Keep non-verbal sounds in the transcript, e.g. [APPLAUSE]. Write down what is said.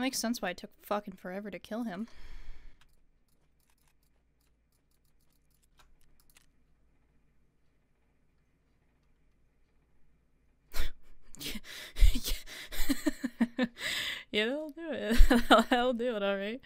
makes sense why it took fucking forever to kill him. [LAUGHS] yeah, that'll do it. [LAUGHS] that'll do it, alright.